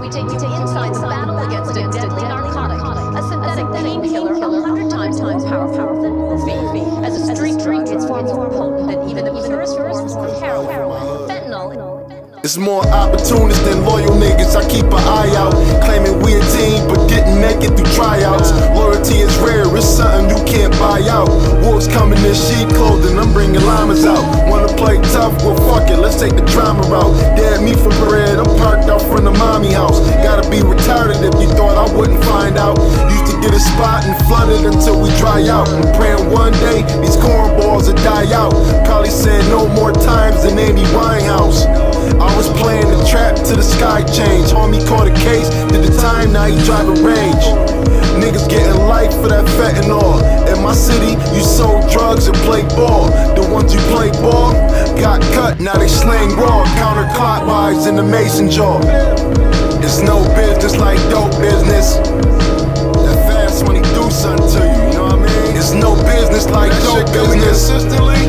We take you inside the battle against a deadly narcotic, a synthetic painkiller a hundred times more powerful than morphine. As a street drug, it's far more potent than even the purest forms of heroin. Fentanyl. It's more opportunists than loyal niggas. I keep an eye out, claiming we a team, but didn't make it through tryouts. Loyalty is rare, it's something you can't buy out. Wolves coming in sheep clothing, I'm bringing llamas out. Wanna play tough? Well, fuck it, let's take the drama route. Dad, me for bread, I'm parked out front the mommy house. Gotta be retarded if you thought I wouldn't find out. Used to get a spot and flood it until we dry out. I'm praying one day these cornballs will die out. Probably said no more times than Amy Winehouse. I was playing the trap to the sky change. Homie caught a case, did the time, now he driving range. Niggas getting life for that fentanyl. In my city, you sold drugs and played ball. The ones you cut, now they slang raw. Counterclockwise in the mason jar. It's no business like dope business. That fast when he do something to you, you know what I mean? It's no business like dope business. Consistently,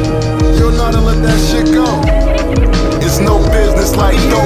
you'll know to let that shit go. It's no business like dope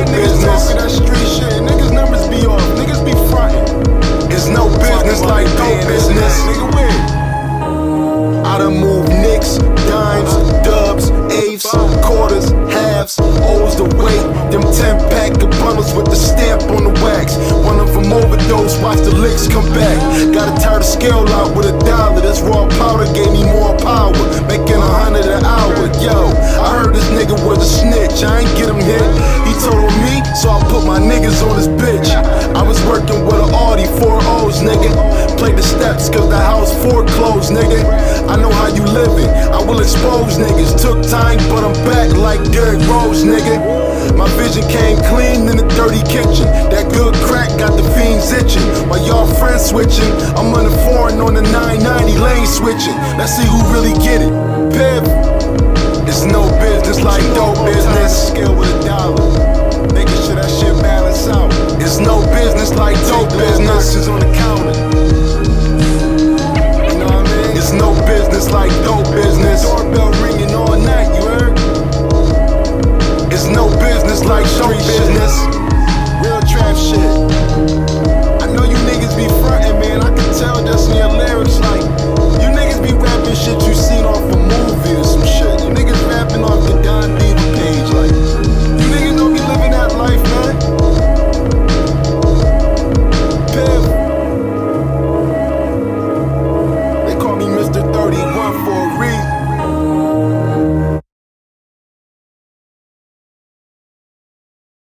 10 pack of bundles with the stamp on the wax. One of them overdose, watch the licks come back. Gotta tear the scale out with a dollar. This raw powder gave me more power, making a hundred an hour. Yo, I heard this nigga was a snitch. I ain't get him hit. He told me, so I put my niggas on his bitch. I was working with an Audi, four O's, nigga. Play the steps, cause the house foreclosed, nigga. I know how you living. I will expose niggas. Took time, but I'm back like Derrick Rose, nigga. My vision came clean in the dirty kitchen. That good crack got the fiends itching. While y'all friends switching, I'm on the foreign on the 990 lane switching. Let's see who really get it. Piv, it's no business like dope business. Scale with a dollar, making sure that shit balance out. It's no business like dope business. On the